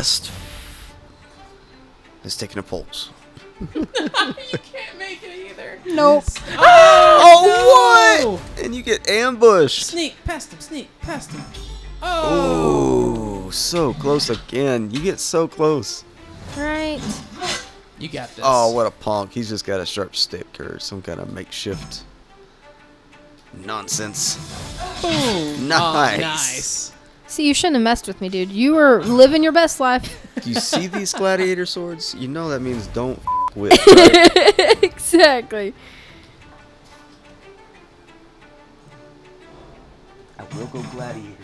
West is taking a pulse. you can't make it either. Nope. Oh, oh, no! what? And you get ambushed. Sneak past him. Sneak past him. Oh. Oh, so close again. You get so close. Right. You got this. Oh, what a punk. He's just got a sharp stick or some kind of makeshift nonsense. Boom. Oh, nice. Oh, nice. See, you shouldn't have messed with me, dude. You were living your best life. Do you see these gladiator swords? You know that means don't f- with. Right? exactly. I will go gladiators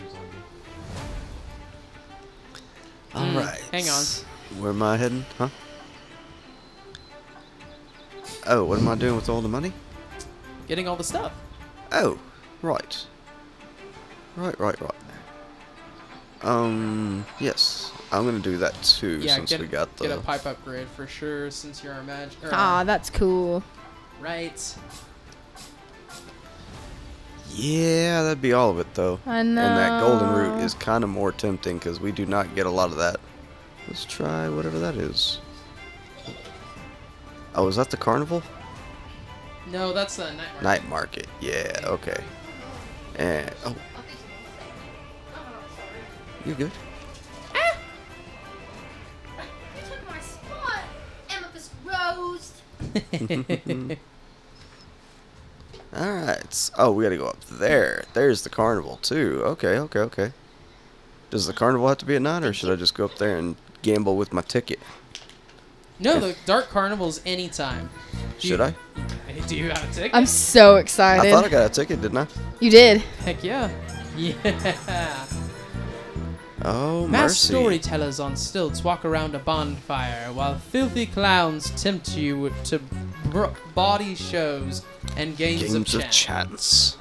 on Mm, you. Alright. hang on. Where am I heading? Huh? Oh, what am I doing with all the money? Getting all the stuff. Oh, right. Right, right, right. Um, yes. I'm gonna do that too Yeah, since get, we got the. get a pipe upgrade for sure since you're our mag. or, Ah, that's cool. right. Yeah, that'd be all of it though. I know. And that golden root is kind of more tempting because we do not get a lot of that. Let's try whatever that is. Oh, is that the carnival? No, that's the night. market. Night market. Yeah, okay. And oh, you good? Ah! They took my spot. Amethyst Rose. All right. Oh, we gotta go up there. There's the carnival too. Okay, okay, okay. Does the carnival have to be at night, or should I just go up there and gamble with my ticket? No, the Dark Carnival's anytime. Do Should you, I? Do you have a ticket? I'm so excited. I thought I got a ticket, didn't I? you did. Heck yeah. Yeah. Oh, Mass mercy. storytellers on stilts walk around a bonfire while filthy clowns tempt you to body shows and games, Games of, of chance. chance.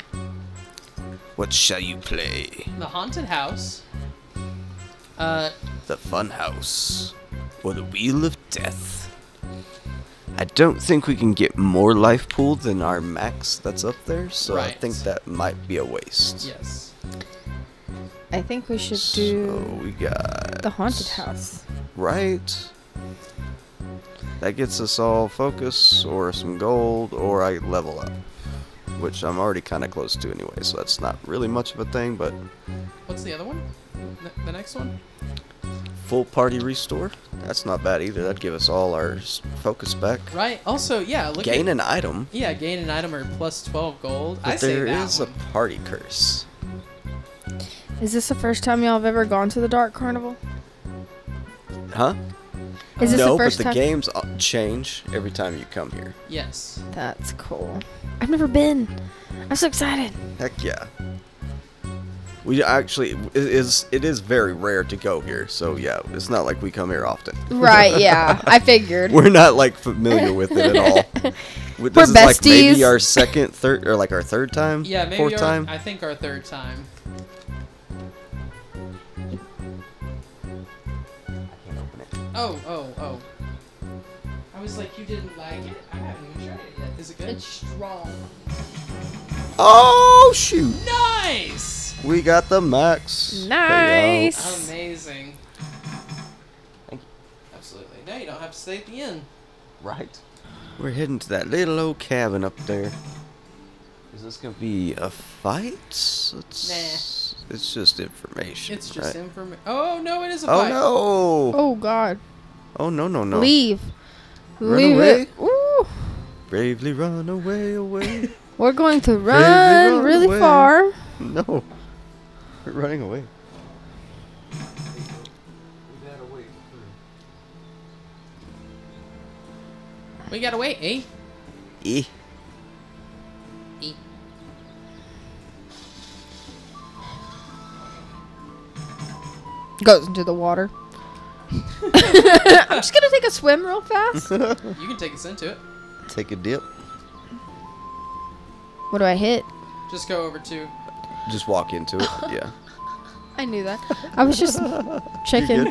What shall you play? The haunted house. Uh, The fun house. Or the wheel of death. I don't think we can get more life pool than our max that's up there, so I think that might be a waste. yes. I think we should So do we got the haunted house. Right. That gets us all focus or some gold or I level up. Which I'm already kind of close to anyway, so that's not really much of a thing, but What's the other one? The next one? full party restore, that's not bad either. That'd give us all our focus back. Right. Also, yeah. Look Gain at, an item, Yeah, gain an item or plus 12 gold. I but say there that is one. a party curse. Is this the first time y'all have ever gone to the Dark Carnival? Huh? Is this no, the first but the time? games uh, change every time you come here. Yes. That's cool. I've never been. I'm so excited. Heck yeah. We actually it is it is very rare to go here, so yeah, it's not like we come here often. Right, yeah. I figured. We're not like familiar with it at all. W- We're This is like maybe our second, third, or like our third time. Yeah, maybe fourth our, time. I think our third time. Oh oh, oh, oh, oh. I was like, you didn't like it? I haven't even tried it yet. Is it good? It's strong. Oh shoot! nice! We got the max. Nice. Amazing. Thank you. Absolutely. Now you don't have to stay at the inn. Right. We're heading to that little old cabin up there. Is this gonna be a fight? It's, It's just information. It's just right? information. Oh, no, it is a Oh fight. no! Oh God. Oh no no no! Leave. Run Leave away. it. Ooh. Bravely run away away. We're going to run run really away. far. no, we're running away. We gotta wait, eh? Eh. Eh. Goes into the water. I'm just gonna take a swim real fast. You can take us into it. Take a dip. what do I hit? Just go over to. Just walk into it. Yeah. I knew that. I was just checking.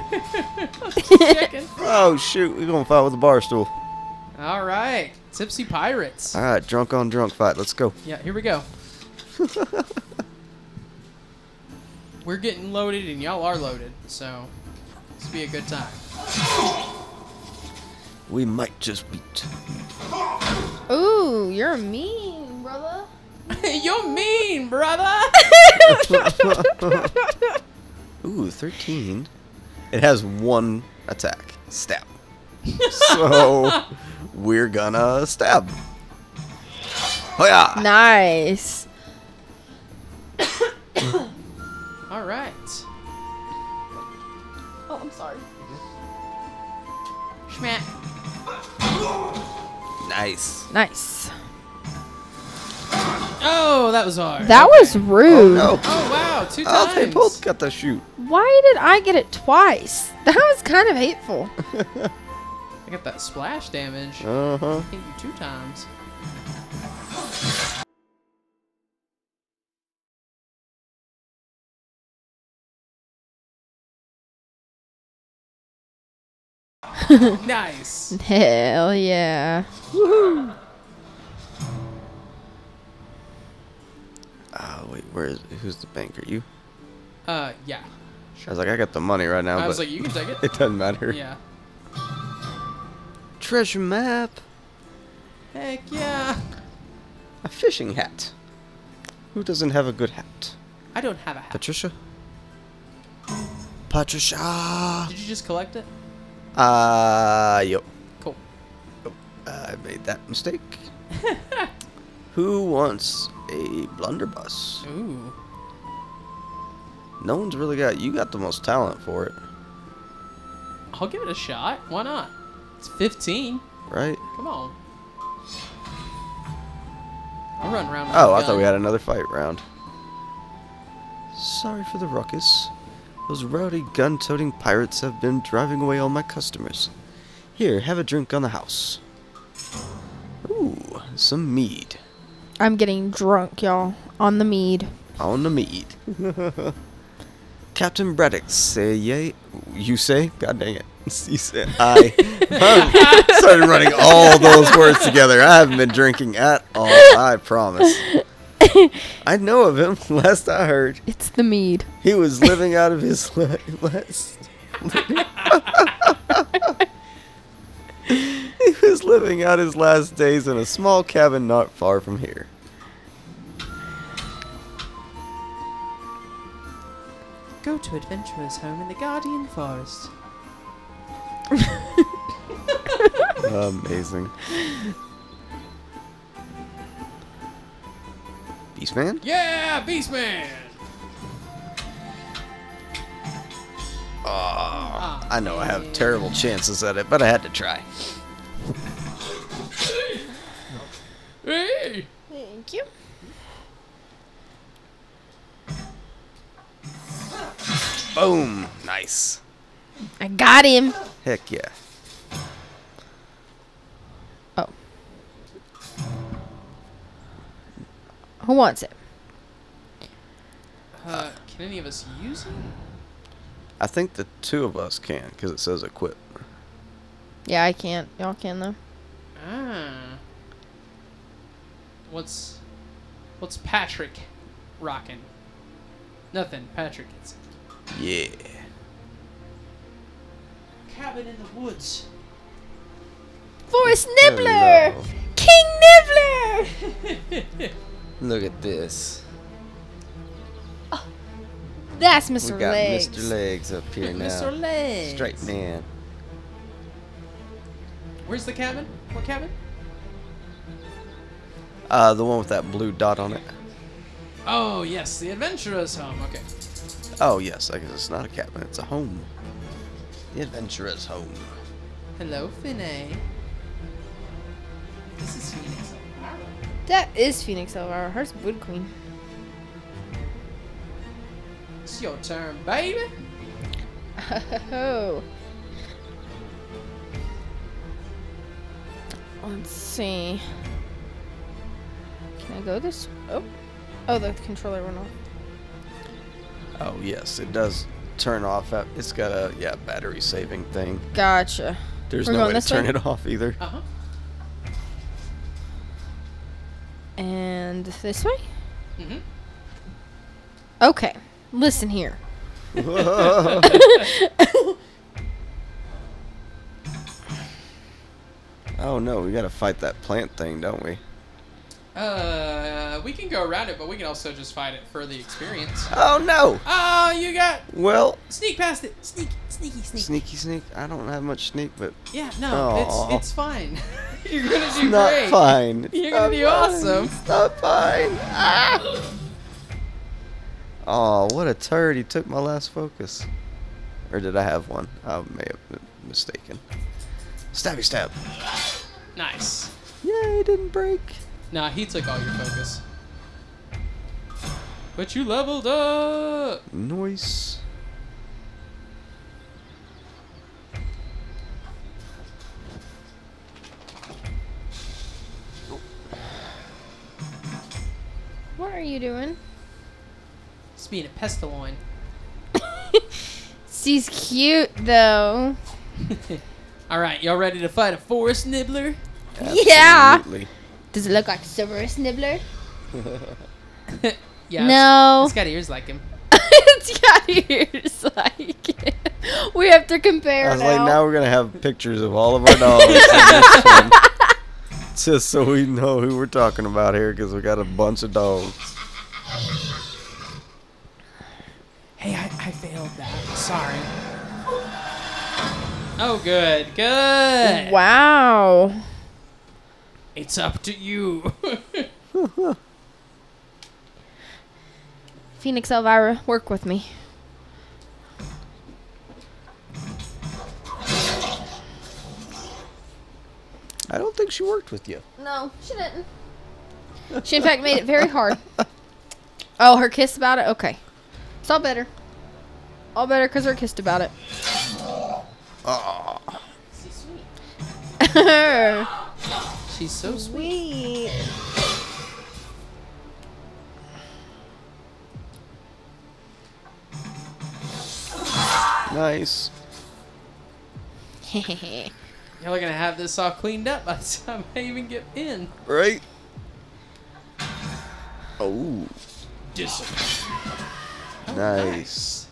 Chicken. Oh shoot! We're gonna fight with a bar stool. All right. Tipsy Pirates. All right, drunk on drunk fight. Let's go. Yeah, here we go. We're getting loaded and y'all are loaded, so This will be a good time. We might just beat. Ooh, you're mean, brother. You're mean, brother. Ooh, 13. It has one attack. Stab. so we're gonna stab. Oh yeah. Nice. Right. Oh, I'm sorry. Schmack. Nice. Nice. Oh, that was hard. That Okay. was rude. No. Oh wow, two Oh, times. Oh, they both got the shoot. Why did I get it twice? That was kind of hateful. I got that splash damage. Uh huh. Hit you two times. nice. Hell yeah. Woohoo. Oh wait, where is who's the banker? You? Uh, yeah. I was like, I got the money right now, I but was like, you can take it. it doesn't matter. Yeah. Treasure map. Heck yeah. A fishing hat. Who doesn't have a good hat? I don't have a hat. Patricia. Patricia. Did you just collect it? Uh, yo. Cool. Oh, I made that mistake. Who wants a blunderbuss? Ooh. No one's really got. You got the most talent for it, I'll give it a shot. Why not? It's 15. right? Come on. I'll run around. with Oh, I thought we had another fight round. Sorry for the ruckus. Those rowdy gun-toting pirates have been driving away all my customers. Here, have a drink on the house. Ooh, some mead. I'm getting drunk, y'all. On the mead. On the mead. Captain Braddock, say yay. You say? God dang it. You say I. I started running all those words together. I haven't been drinking at all. I promise. I know of him. Last I heard, It's the mead. he was living out of his la- last. he was living out his last days in a small cabin not far from here. Go to Adventurer's Home in the Guardian Forest. Amazing. Beastman? Yeah, Beastman! Oh, I know I have terrible chances at it, but I had to try. Hey! Thank you. Boom! Nice. I got him. Heck yeah. Who wants it? Uh, can any of us use it? I think the two of us can, because it says equip. Yeah, I can't. Y'all can though. Ah. What's what's Patrick rocking? Nothing. Patrick gets it. Yeah. Cabin in the woods. Forest Nibbler! Hello. King Nibbler! Look at this. That's Mr. we got Legs. Mr. Legs up here now. Mr. Legs. Straight man. Where's the cabin? What cabin? Uh, the one with that blue dot on it. Oh yes, the Adventurer's Home. Okay. Oh, yes, I guess it's not a cabin, it's a home. The adventurer's home. Hello, Finney. This is Phoenix. That is Phoenix Elvira. Her's Wood Queen. It's your turn, baby. Oh. Let's see. Can I go this? Oh. Oh, the controller went off. Oh, yes, it does turn off. At, it's got a, yeah, battery saving thing. Gotcha. There's We're no going way to turn way? it off either. Uh huh. And this way? Mm -hmm. Okay. Listen here. oh no, we gotta fight that plant thing, don't we? Uh, we can go around it, but we can also just fight it for the experience. Oh no! Oh, you got well. Sneak past it. Sneak, sneaky, sneak. Sneaky, sneak. I don't have much sneak, but yeah, no, Aww. it's it's fine. You're gonna it's do not great. fine. It's You're gonna not be fine. awesome. It's not fine. Ah! Oh, what a turd! He took my last focus. Or did I have one? I may have been mistaken. Stabby stab. Nice. Yay! Didn't break. Nah, he took all your focus. But you leveled up. Noise. You doing? It's being a pestiloin. She's cute though. All right, y'all ready to fight a forest nibbler? Yeah. Does it look like Cerberus Nibbler? yeah. no. It's, it's got ears like him. it's got ears like it. We have to compare I was now. like, now we're gonna have pictures of all of our dogs. this one. Just so we know who we're talking about here, because we got a bunch of dogs. Oh, good, good. Wow. It's up to you. Phoenix Elvira, work with me. I don't think she worked with you. No, she didn't. She in fact made it very hard. Oh, her kiss about it? Okay. It's all better. All better because her kissed about it. Oh, She's so sweet. Sweet. nice. Y'all are gonna have this all cleaned up by the time I even get in. Right? Oh, Discipline. nice.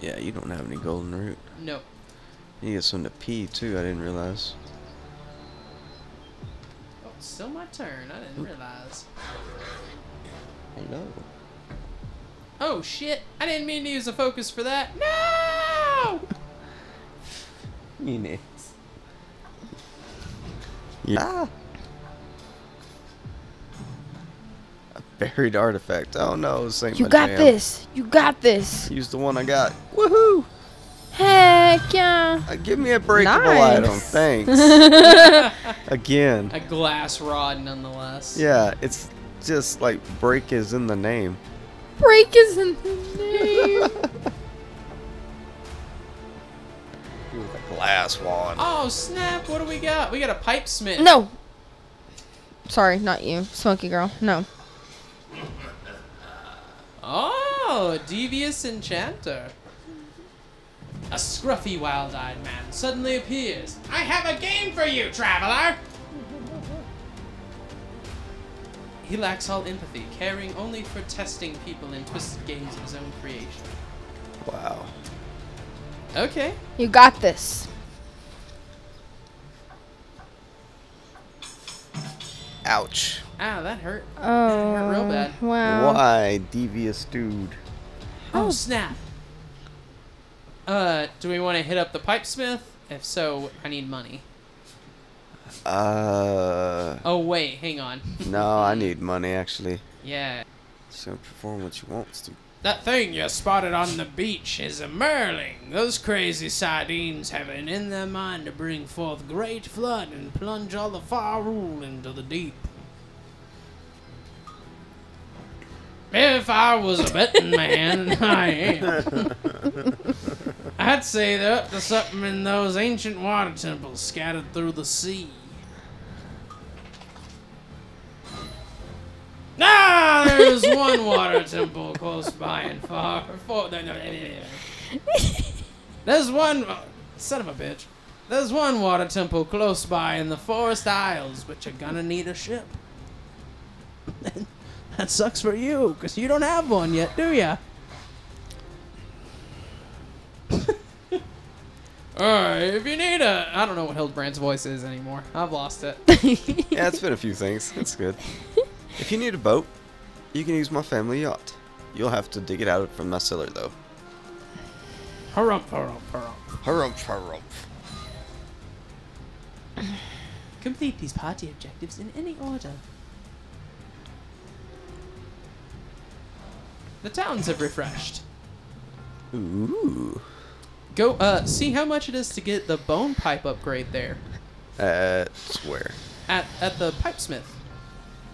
Yeah, you don't have any golden root. Nope. You get some to pee too. I didn't realize. Oh, it's still my turn. I didn't realize. Hello. Oh shit! I didn't mean to use a focus for that. No! Mean Yeah. Buried artifact. Oh no, this You my got jam. this. You got this. Use the one I got. Woohoo! Heck yeah. Uh, give me a breakable Nice. item, thanks. Again. A glass rod, nonetheless. Yeah, it's just like break is in the name. Break is in the name. Glass wand. Oh snap! What do we got? We got a pipe smith. no. Sorry, not you. Smoky girl. No. Oh, a devious enchanter. A scruffy, wild-eyed man suddenly appears. I have a game for you, traveler. He lacks all empathy, caring only for testing people in twisted games of his own creation. Wow. Okay. You got this. Ouch. Ah, that hurt. Oh. hurt real bad. Wow. Why, devious dude? Oh snap. Uh, do we want to hit up the pipe smith? If so, I need money. Uh, Oh wait, hang on. no, I need money actually. Yeah. So perform what you want to. That thing you spotted on the beach is a merling. Those crazy sardines have it in their mind to bring forth great flood and plunge all the Fahrul into the deep. If I was a betting man, I am, I'd say they're up to something in those ancient water temples scattered through the sea. Ah, there's one water temple close by and far. no, no, no. There's one. son of a bitch. There's one water temple close by in the Forest Isles, but you're gonna need a ship. That sucks for you, because you don't have one yet, do ya? Alright, if you need a. I don't know what Hildebrand's voice is anymore. I've lost it. Yeah, it's been a few things. It's good. If you need a boat, you can use my family yacht. You'll have to dig it out from my cellar, though. Hurrup, hurrup, hurrup. Harumph, harumph. Complete these party objectives in any order. The towns have refreshed. Ooh. Go, uh, see how much it is to get the bone pipe upgrade there At where? at at the pipe smith.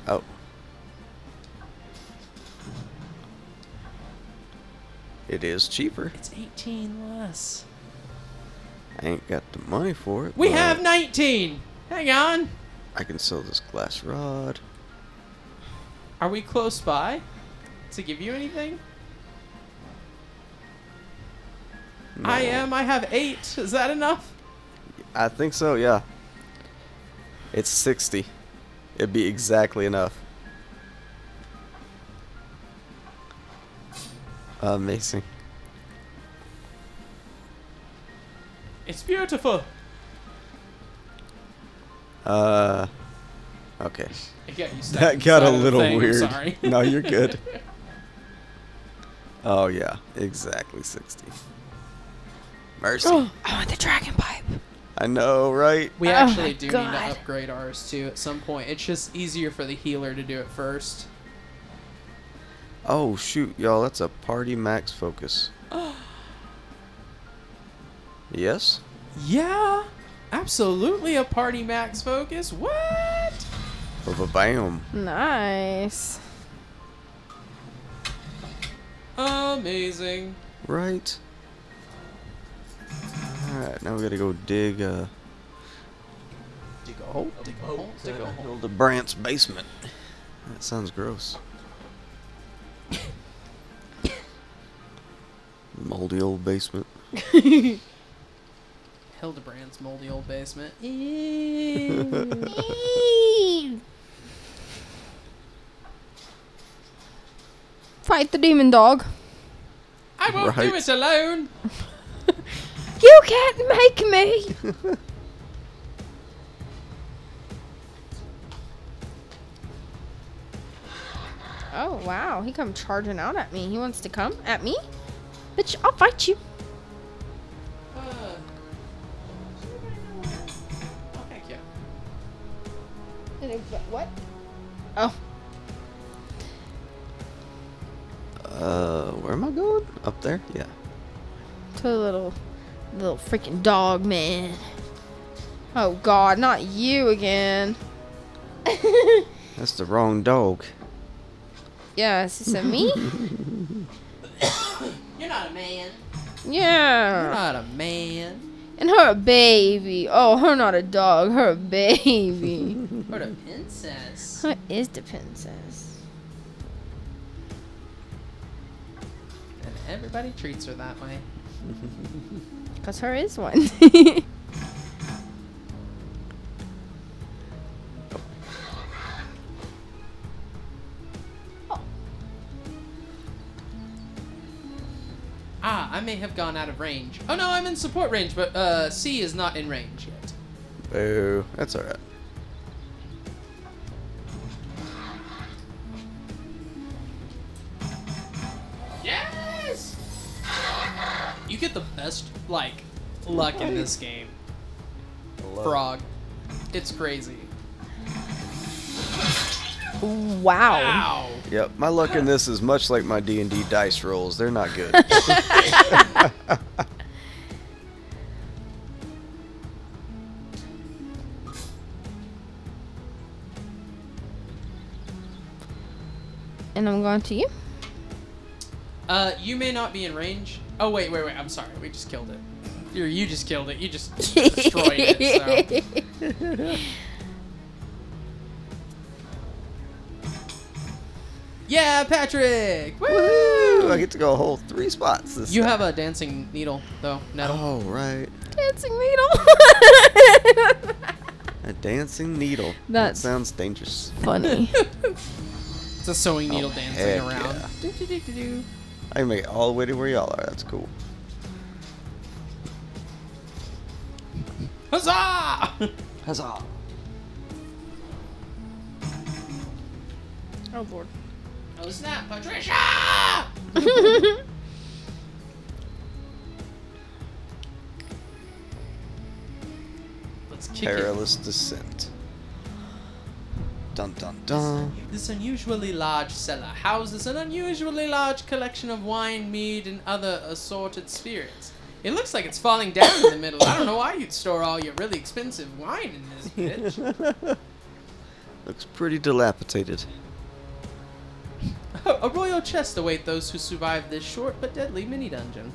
Oh. It is cheaper. It's 18 less. I ain't got the money for it. We have 19. Hang on. I can sell this glass rod. Are we close by to give you anything? I am. I have eight. Is that enough? I think so, yeah. It's 60. It'd be exactly enough. Amazing. It's beautiful. Uh, okay. I got you That got a inside of the little weird. No, you're good. Oh, yeah. Exactly 60. Mercy. oh, I want the dragon pipe. I know, right? We Oh actually my do need to upgrade ours too at some point. It's just easier for the healer to do it first. Oh, shoot, y'all. That's a party max focus. yes? Yeah, absolutely a party max focus. What? Bam. Nice. Amazing. Right. Alright, now we gotta go dig, uh, Dig a hole. Dig a hole. Dig a hole. Hildebrand's basement. That sounds gross. Moldy old basement. Hildebrand's moldy old basement. Fight the demon dog. I won't do Right. it alone. You can't make me. oh wow, he come charging out at me. He wants to come at me. Bitch, I'll fight you. Uh, oh, heck yeah. What? Oh, where am I going? Up there? Yeah. to the little, little freaking dog man. Oh God, not you again. That's the wrong dog. Yeah, is it me? You're not a man. Yeah. You're yeah. not a man. And her a baby. Oh, her not a dog. Her a baby. her a princess. her is the princess. Everybody treats her that way. Cause her is one. Ah, I may have gone out of range. Oh no, I'm in support range, but uh, C is not in range yet. Boo. That's alright. Luck in this game. Frog. It's crazy. wow. Wow! Yep, my luck in this is much like my D&D dice rolls. They're not good. And I'm going to you. Uh, you may not be in range. Oh, wait, wait, wait. I'm sorry. We just killed it. You you just killed it. You just destroyed it. So. Yeah, Patrick! Woo! Woo! I get to go a whole three spots this You time. have a dancing needle, though, Nettle. Oh, right. Dancing needle. A dancing needle. that sounds dangerous. Funny. It's a sewing oh, needle Oh, dancing around. yeah. Do-do-do-do-do. I can make it all the way to where y'all are. That's cool. Huzzah! Huzzah! Oh lord. oh snap, Patricia! Let's kick it. Perilous descent. Dun dun dun. This unusually large cellar houses an unusually large collection of wine, mead, and other assorted spirits. It looks like it's falling down in the middle. I don't know why you'd store all your really expensive wine in this bitch. Looks pretty dilapidated. a royal chest await those who survive this short but deadly mini dungeon.